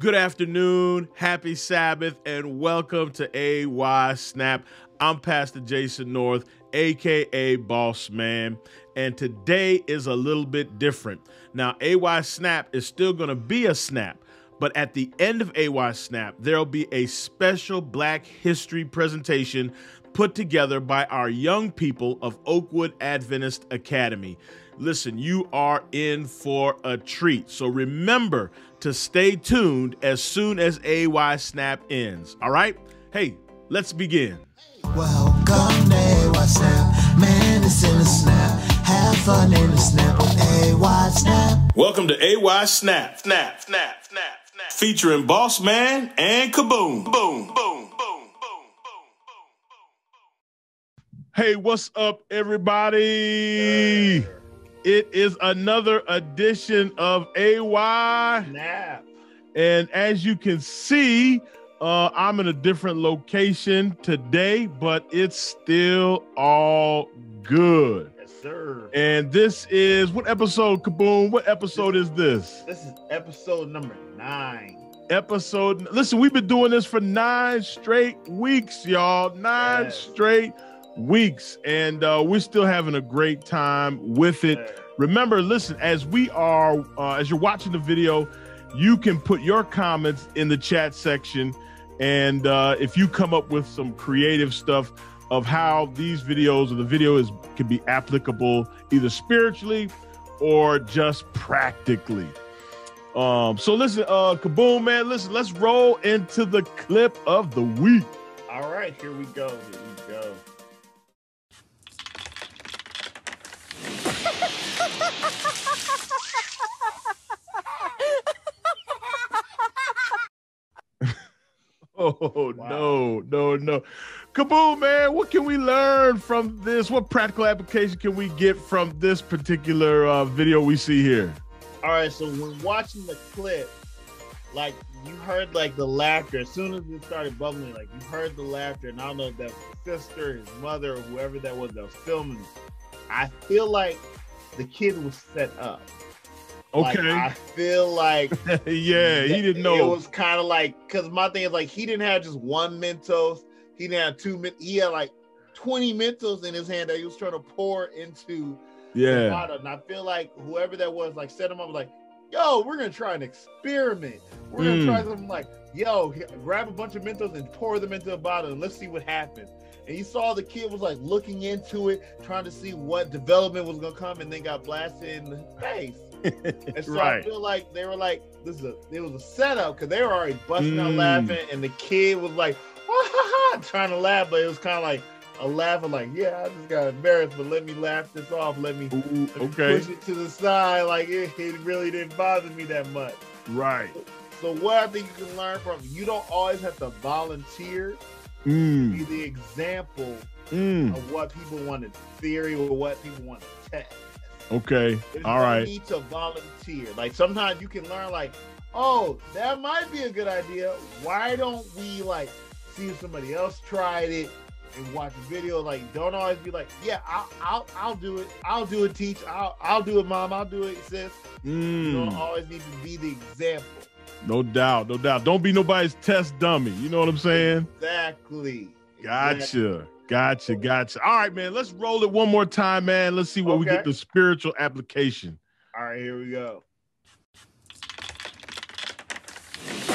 Good afternoon, happy Sabbath, and welcome to AY Snap. I'm Pastor Jason North, aka Boss Man, and today is a little bit different. Now, AY Snap is still going to be a snap, but at the end of AY Snap, there'll be a special Black History presentation put together by our young people of Oakwood Adventist Academy. Listen, you are in for a treat. So remember to stay tuned as soon as AY Snap ends. All right? Hey, let's begin. Welcome to AY Snap. Man, it's in the snap. Have fun in the snap with AY Snap. Welcome to AY Snap, Snap, Snap, Snap, Snap, featuring Boss Man and Kaboom. Boom, boom, boom, boom, boom, boom, boom. Hey, what's up, everybody? It is another edition of AY. And as you can see, uh, I'm in a different location today, but it's still all good. Yes, sir. And this is what episode, Kaboom? What episode is this? This is episode number nine. Episode. Listen, we've been doing this for nine straight weeks, y'all. Nine Yes. straight weeks. And uh, we're still having a great time with it. Remember, listen, as we are, uh, as you're watching the video, you can put your comments in the chat section. And uh, if you come up with some creative stuff of how these videos or the video is can be applicable either spiritually or just practically. Um, so listen, uh, kaboom, man, listen, let's roll into the clip of the week. All right, here we go. Here we go. Oh Wow. no, no, no. Kaboom, man. What can we learn from this? What practical application can we get from this particular uh, video we see here? All right, so when watching the clip, like you heard like the laughter as soon as it started bubbling, like you heard the laughter, and I don't know if that was his sister, his mother, or whoever that was that was filming. I feel like the kid was set up. Like, Okay. I feel like yeah, he didn't know. It was kind of like because my thing is like he didn't have just one Mentos. He didn't have two. He had like twenty Mentos in his hand that he was trying to pour into the yeah. bottle. And I feel like whoever that was like set him up like, "Yo, we're gonna try an experiment. We're gonna Mm. try something like, yo, grab a bunch of Mentos and pour them into a bottle and let's see what happens." And you saw the kid was like looking into it, trying to see what development was gonna come, and then got blasted in the face. And so I right. feel like they were like, this is a it was a setup because they were already busting out Mm. laughing, and the kid was like, "Wah, ha, ha," trying to laugh, but it was kind of like a laugh of like, yeah, I just got embarrassed, but let me laugh this off. Let me, Ooh, okay. push it to the side. Like it, it really didn't bother me that much. Right. So what I think you can learn from, you don't always have to volunteer. Mm. Be the example Mm. of what people want to theory or what people want to test. Okay. There's All no right. need to volunteer. Like sometimes you can learn like, oh, that might be a good idea. Why don't we like see if somebody else tried it and watch a video? Like, don't always be like, yeah, I'll I'll, I'll do it. I'll do it, teach. I'll I'll do it, mom. I'll do it, sis. You don't Mm. always need to be the example. No doubt. No doubt. Don't be nobody's test dummy. You know what I'm saying? Exactly. Exactly. Gotcha. Gotcha. All right, man. Let's roll it one more time, man. Let's see what we get the spiritual application. All right, here we go.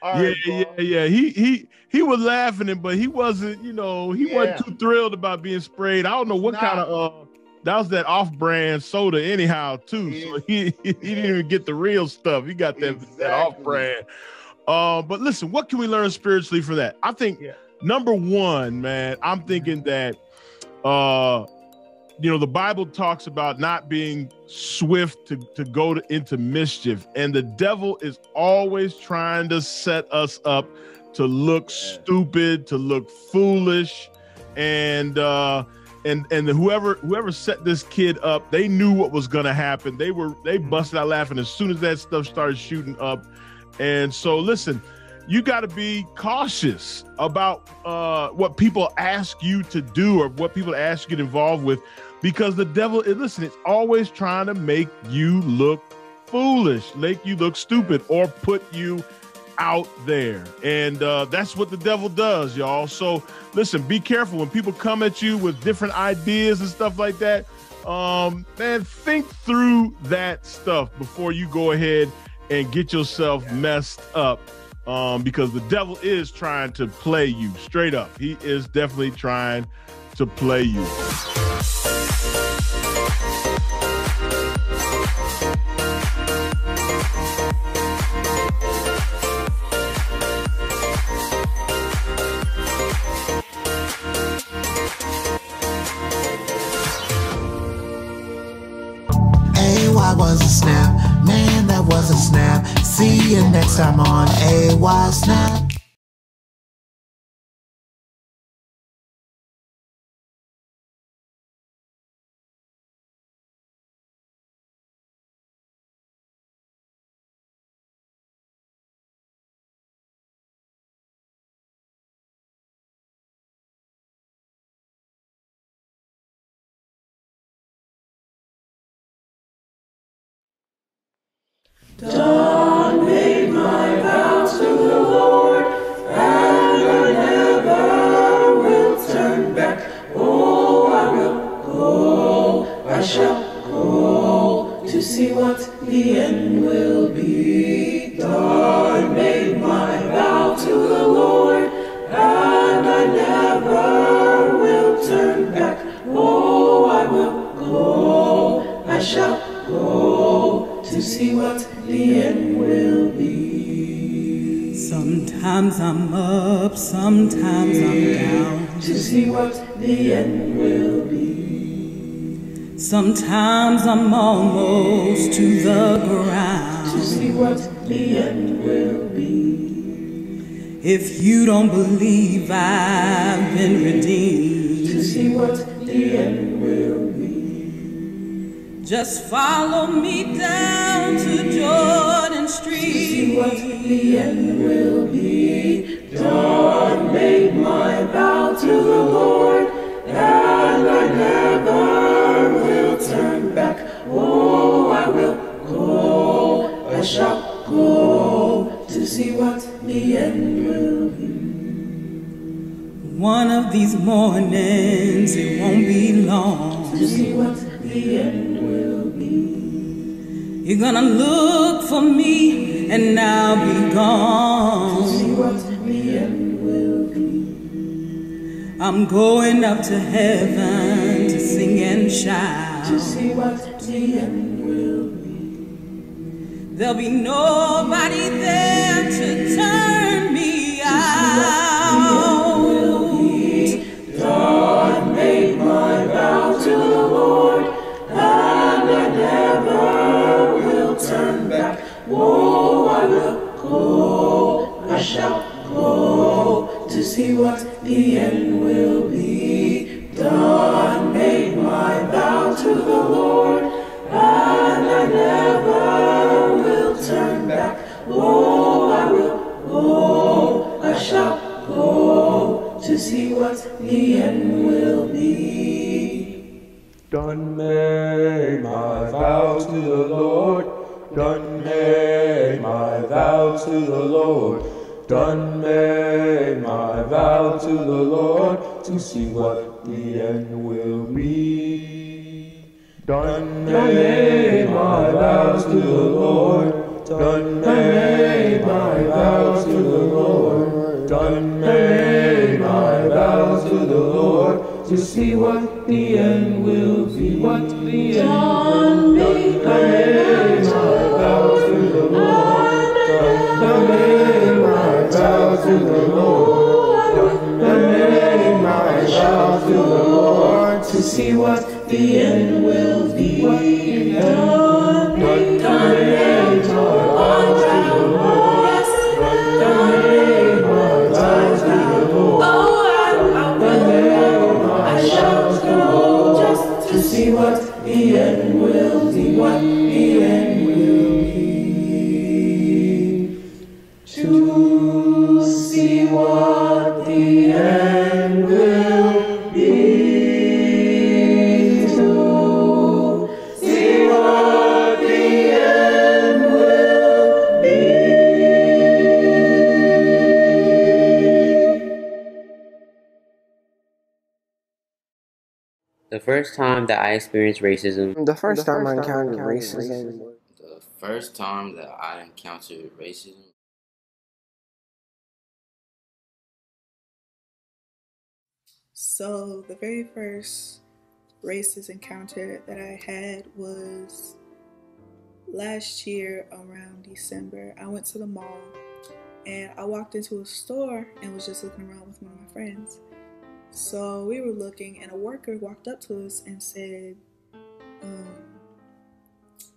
All yeah, right, yeah, Paul. yeah. He he he was laughing, but he wasn't, you know, he Yeah. wasn't too thrilled about being sprayed. I don't know what Nah. kind of uh that was that off-brand soda anyhow, too. So he he didn't even get the real stuff. He got that, that off-brand. Uh, but listen, what can we learn spiritually from that? I think Yeah. number one, man, I'm thinking that uh you know the bible talks about not being swift to, to go to, into mischief and the devil is always trying to set us up to look Yeah. stupid to look foolish and uh and and whoever whoever set this kid up they knew what was going to happen. They were they busted out laughing as soon as that stuff started shooting up. And so listen you got to be cautious about uh, what people ask you to do or what people ask you to get involved with because the devil listen it's always trying to make you look foolish make you look stupid or put you out there and uh, that's what the devil does y'all so listen be careful when people come at you with different ideas and stuff like that um, man think through that stuff before you go ahead and get yourself messed up um, because the devil is trying to play you straight up. He is definitely trying to play you. See you next time on AY Snap. Dawn to see what the end will be. Dawn made my vow to the Lord, and I never will turn back. Oh, I will go, I shall go to see what the end will be. Sometimes I'm up, sometimes I'm down. To see what the end will be. Sometimes I'm almost to the ground. To see what the end will be. If you don't believe I've been redeemed. To see what the end will be. just follow me down to Jordan Street. To see what the end will be. Dawn made my vow to the Lord, go, I shall go to see what the end will be. One of these mornings, it won't be long. To see what the end will be. You're gonna look for me, and I'll be To see gone. what the end will be. I'm going up to heaven to sing and shout. To see what the end will be. There'll be nobody there to turn me out. God made my vow to the Lord, and I never will turn back. Oh, I will go, I shall go to see what the end will be. God made my vow to the Lord, and I never will back. Oh, I will go, I shall go to see what the end will be. Done made my vow to the Lord. Done made my vow to the Lord. Done made my vow to the Lord to see what the end will be. Done made my vow to the Lord. Done my vow to the Lord. Done my vow to the Lord to see what the end will be. What the end Done the Lord. Done. Done made my vow to the Lord to see what the end will be. First time that I experienced racism, The first time I encountered racism, the first time that I encountered racism, So the very first racist encounter that I had was last year around December. I went to the mall and I walked into a store and was just looking around with one of my friends. So we were looking and a worker walked up to us and said, um,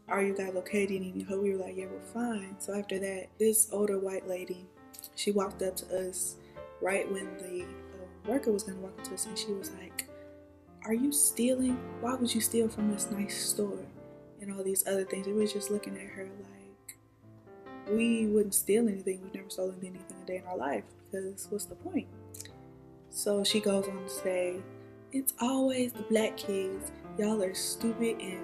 are you guys okay? Do you need help? We were like, yeah, we're fine. So after that, this older white lady, she walked up to us right when the uh, worker was gonna walk up to us, and she was like, "Are you stealing? Why would you steal from this nice store?" And all these other things. And we were just looking at her like, we wouldn't steal anything. We've never stolen anything a day in our life because what's the point? So she goes on to say, "It's always the black kids. Y'all are stupid and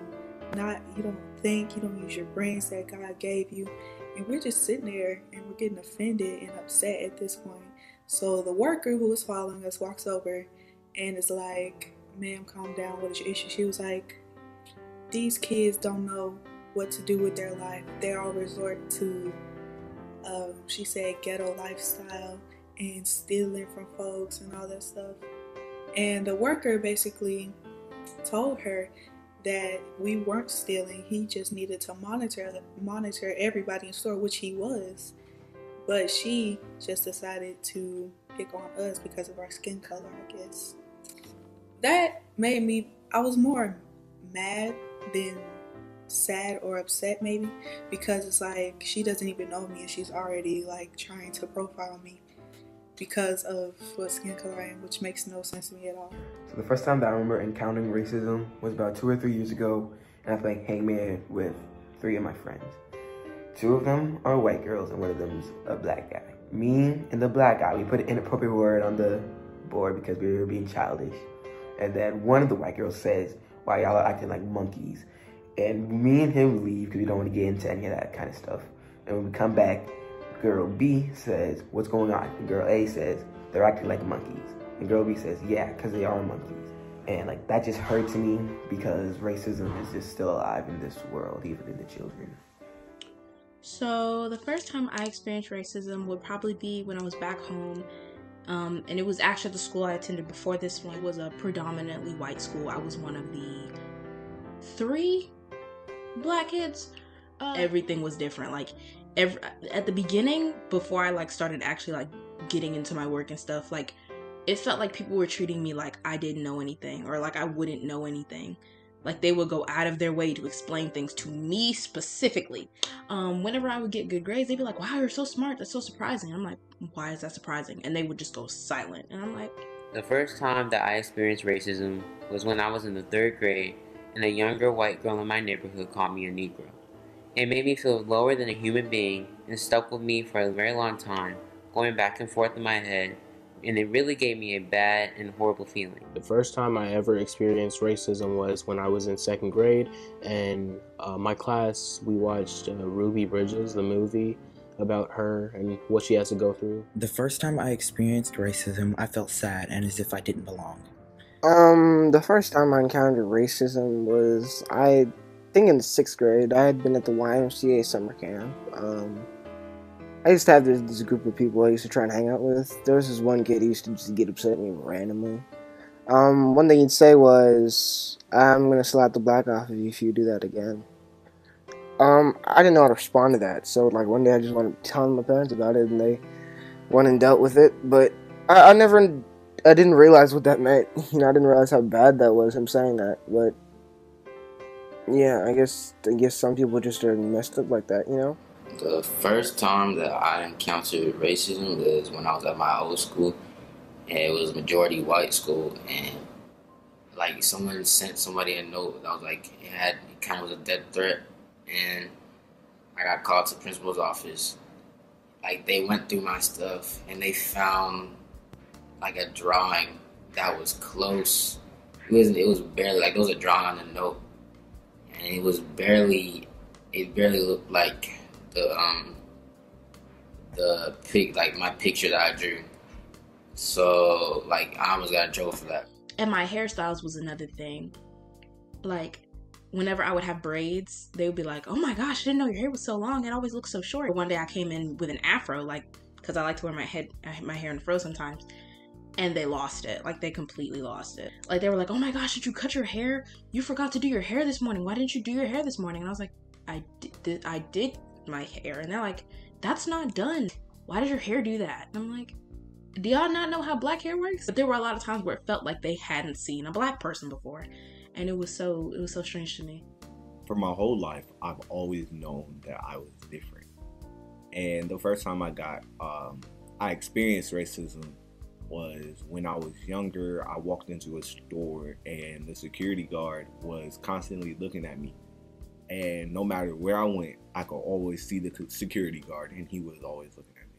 not. You don't think. You don't use your brains that God gave you." And we're just sitting there and we're getting offended and upset at this point. So the worker who was following us walks over and is like, ma'am, calm down. What is your issue? She was like, these kids don't know what to do with their life. They all resort to, um, she said, ghetto lifestyle and stealing from folks and all that stuff. And the worker basically told her that we weren't stealing. He just needed to monitor monitor everybody in store, which he was. But she just decided to pick on us because of our skin color, I guess. That made me I was more mad than sad or upset maybe because it's like she doesn't even know me and she's already like trying to profile me because of what skin color I am, which makes no sense to me at all. So the first time that I remember encountering racism was about two or three years ago, and I played hangman with three of my friends. Two of them are white girls, and one of them's a black guy. Me and the black guy, we put an inappropriate word on the board because we were being childish. And then one of the white girls says, "Why y'all are acting like monkeys?" And me and him leave because we don't want to get into any of that kind of stuff. And when we come back, girl B says, "What's going on?" And girl A says, "They're acting like monkeys." And girl B says, "Yeah, because they are monkeys." And like that just hurts me because racism is just still alive in this world, even in the children. So, the first time I experienced racism would probably be when I was back home. Um, and it was actually the school I attended before this one was a predominantly white school. I was one of the three black kids. Uh, Everything was different. Like, every, at the beginning, before I like started actually like getting into my work and stuff, like it felt like people were treating me like I didn't know anything or like I wouldn't know anything. Like they would go out of their way to explain things to me specifically. Um, whenever I would get good grades, they'd be like, "Wow, you're so smart. That's so surprising." I'm like, "Why is that surprising?" And they would just go silent, and I'm like, the first time that I experienced racism was when I was in the third grade and a younger white girl in my neighborhood called me a Negro. It made me feel lower than a human being and stuck with me for a very long time, going back and forth in my head, and it really gave me a bad and horrible feeling. The first time I ever experienced racism was when I was in second grade, and uh, my class we watched uh, Ruby Bridges, the movie about her and what she has to go through. The first time I experienced racism, I felt sad and as if I didn't belong. Um, the first time I encountered racism was I think in sixth grade. I had been at the YMCA summer camp. Um, I used to have this, this group of people I used to try and hang out with. There was this one kid who used to just get upset at me randomly. Um, one thing he'd say was, "I'm gonna slap the black off of you if you do that again." Um, I didn't know how to respond to that, so like one day I just wanted to tell my parents about it, and they went and dealt with it. But I, I never, I didn't realize what that meant. You know, I didn't realize how bad that was. Him saying that, but yeah, I guess I guess some people just are messed up like that. You know. The first time that I encountered racism was when I was at my old school, and it was a majority white school, and like someone sent somebody a note that was like it had it kind of was a death threat, and I got called to the principal's office. Like they went through my stuff and they found like a drawing that was close. It was it was barely like there was a drawing on the note, and it was barely it barely looked like the um the pic like my picture that I drew. So like I almost got in trouble for that. And my hairstyles was another thing. Like, whenever I would have braids, they would be like, "Oh my gosh, I didn't know your hair was so long. It always looks so short." One day I came in with an afro, like because I like to wear my head my hair in a fro sometimes, and they lost it. Like they completely lost it. Like they were like, "Oh my gosh, did you cut your hair? You forgot to do your hair this morning. Why didn't you do your hair this morning?" And I was like, "I did. I did my hair." And they're like, "That's not done. Why did your hair do that?" And I'm like, "Do y'all not know how black hair works?" But there were a lot of times where it felt like they hadn't seen a black person before, and it was so it was so strange to me. For my whole life, I've always known that I was different. And the first time I got, um, I experienced racism was when I was younger. I walked into a store and the security guard was constantly looking at me. And no matter where I went, I could always see the security guard and he was always looking at me.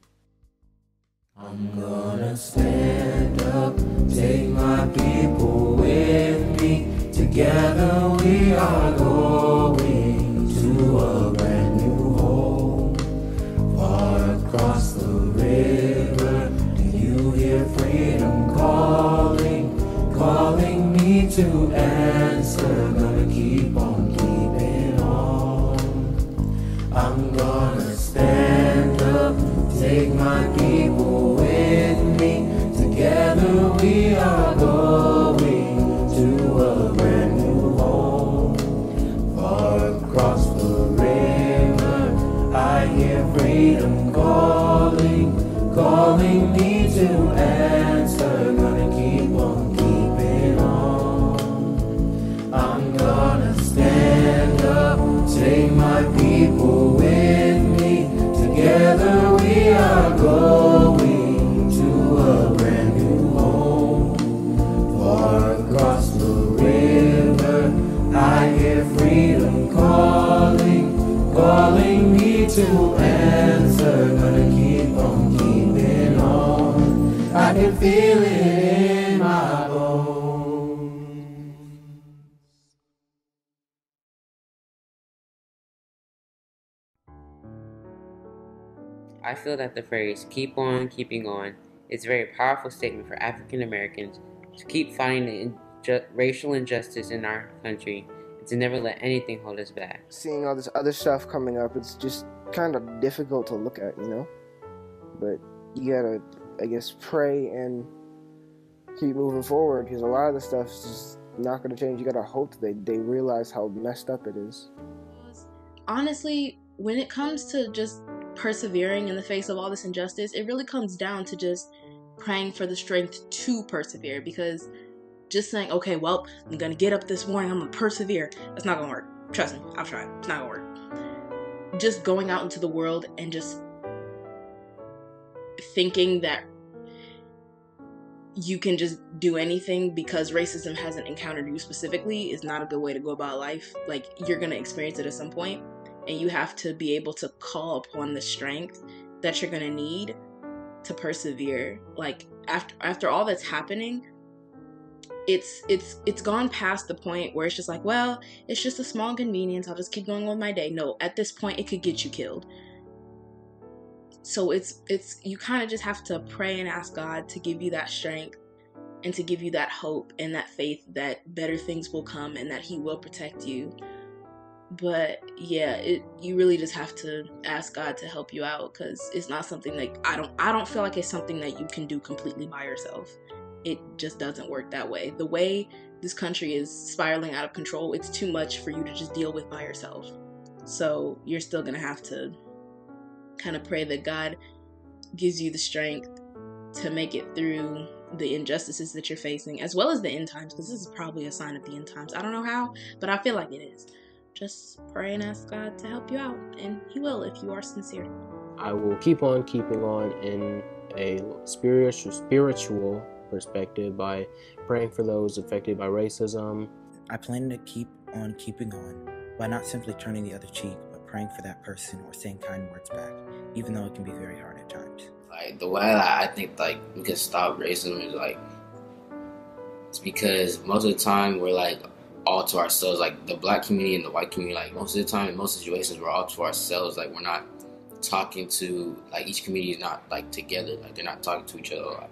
I'm gonna stand up, take my people with me. Together we are going to a to answer. Gonna keep on keeping on. I'm gonna stand up, take my people with me. Together we are going to a brand new home. Far across the river, I hear freedom calling, calling me to answer. Answer. Gonna keep on keeping on. I can feel it in my bones. I feel that the phrase keep on keeping on is a very powerful statement for African Americans to keep fighting racial injustice in our country to never let anything hold us back. Seeing all this other stuff coming up, it's just kind of difficult to look at, you know? But you gotta, I guess, pray and keep moving forward because a lot of the stuff is just not gonna change. You gotta hope that they, they realize how messed up it is. honestly, when it comes to just persevering in the face of all this injustice, it really comes down to just praying for the strength to persevere because just saying, okay, well, I'm gonna get up this morning, I'm gonna persevere, that's not gonna work. Trust me, I've tried. It's not gonna work. Just going out into the world and just thinking that you can just do anything because racism hasn't encountered you specifically is not a good way to go about life. Like, you're gonna experience it at some point, and you have to be able to call upon the strength that you're gonna need to persevere. Like, after after all that's happening, it's it's it's gone past the point where it's just like, well, it's just a small inconvenience. I'll just keep going on my day. No, at this point, it could get you killed. So it's it's you kind of just have to pray and ask God to give you that strength and to give you that hope and that faith that better things will come and that He will protect you. But yeah, it you really just have to ask God to help you out because it's not something like I don't I don't feel like it's something that you can do completely by yourself. It just doesn't work that way. The way this country is spiraling out of control, it's too much for you to just deal with by yourself. So you're still gonna have to kind of pray that God gives you the strength to make it through the injustices that you're facing, as well as the end times, because this is probably a sign of the end times. I don't know how, but I feel like it is. Just pray and ask God to help you out, and He will if you are sincere. I will keep on keeping on in a spiritual spiritual perspective by praying for those affected by racism. I plan to keep on keeping on by not simply turning the other cheek, but praying for that person or saying kind words back, even though it can be very hard at times. Like the way that I think like we can stop racism is like it's because most of the time we're like all to ourselves. Like the black community and the white community, like most of the time in most situations we're all to ourselves. Like we're not talking to like each community is not like together. Like they're not talking to each other. Like,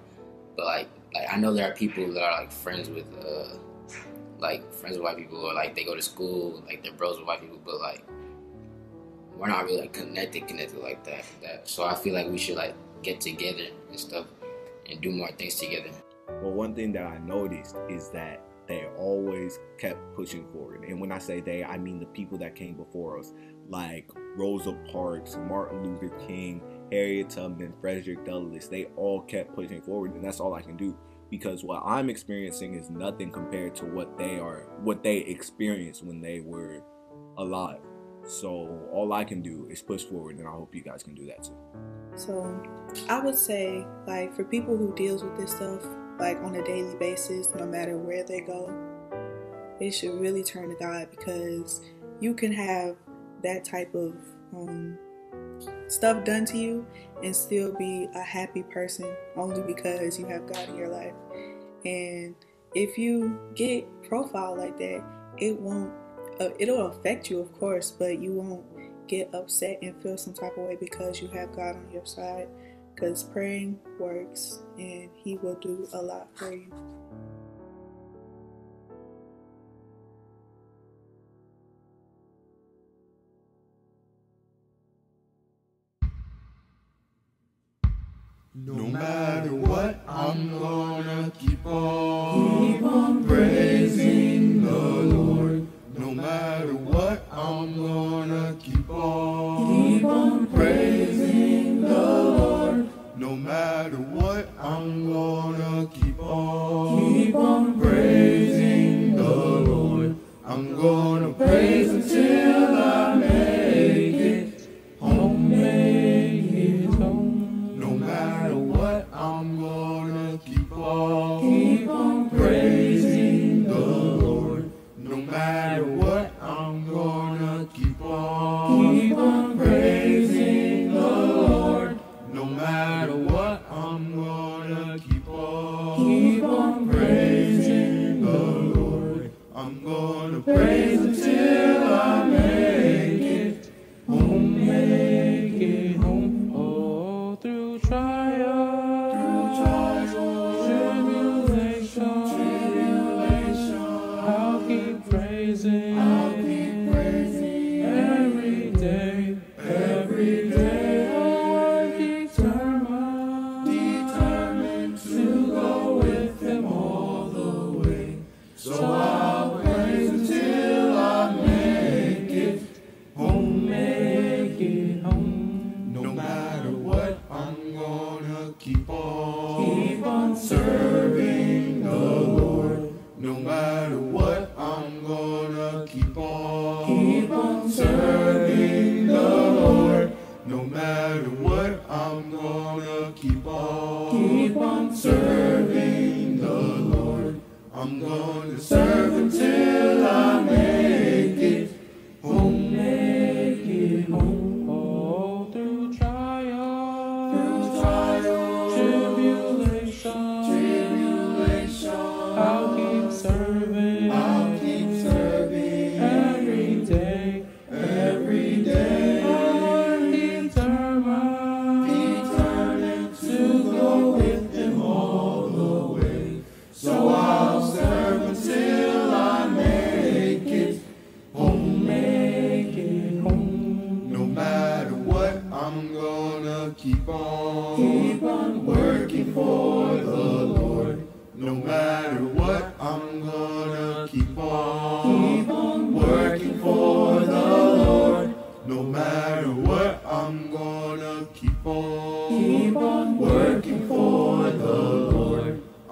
but like like I know there are people that are like friends with uh like friends with white people or like they go to school like they're bros with white people, but like we're not really like connected connected like that. That so I feel like we should like get together and stuff and do more things together. Well, one thing that I noticed is that they always kept pushing forward. And when I say they, I mean the people that came before us, like Rosa Parks, Martin Luther King, Harriet Tubman, Frederick Douglass. They all kept pushing forward, and that's all I can do because what I'm experiencing is nothing compared to what they are, what they experienced when they were alive. So all I can do is push forward, and I hope you guys can do that too. So I would say, like, for people who deals with this stuff, like on a daily basis, no matter where they go, they should really turn to God because you can have that type of um, stuff done to you and still be a happy person only because you have God in your life. And if you get profiled like that, it won't. Uh, it'll affect you, of course, but you won't get upset and feel some type of way because you have God on your side. Because praying works, and He will do a lot for you. Matter I'm gonna keep on, keep on praising the Lord. I'm gonna praise until I praising,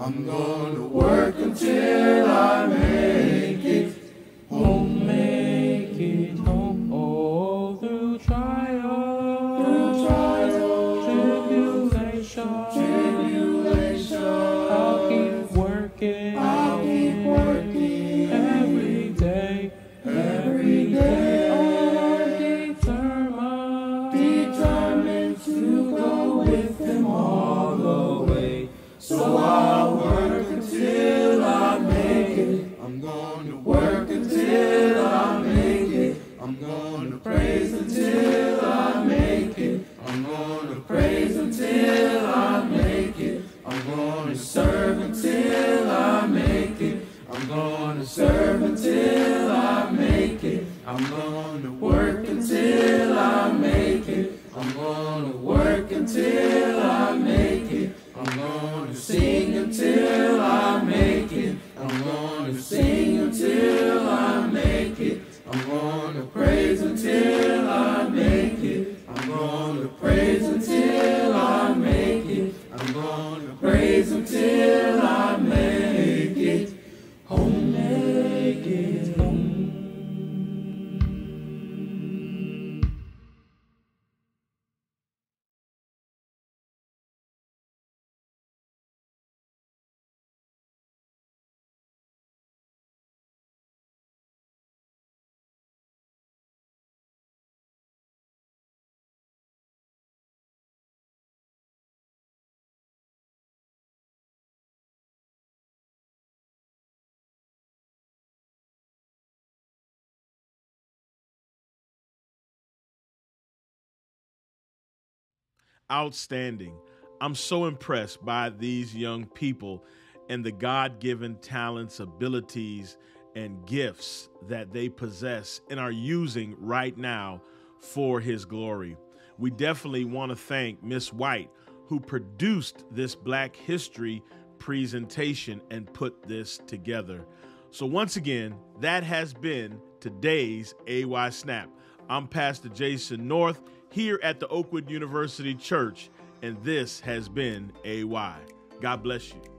I'm gonna work until I'm gonna work until I make it. I'm gonna work until Outstanding. I'm so impressed by these young people and the God given talents, abilities, and gifts that they possess and are using right now for His glory. We definitely want to thank Miss White, who produced this Black History presentation and put this together. So, once again, that has been today's AY Snap. I'm Pastor Jason North here at the Oakwood University Church, and this has been AY. God bless you.